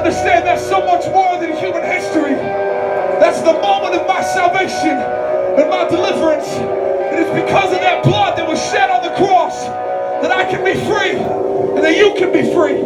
Understand that's so much more than human history. That's the moment of my salvation and my deliverance. It is because of that blood that was shed on the cross that I can be free and that you can be free.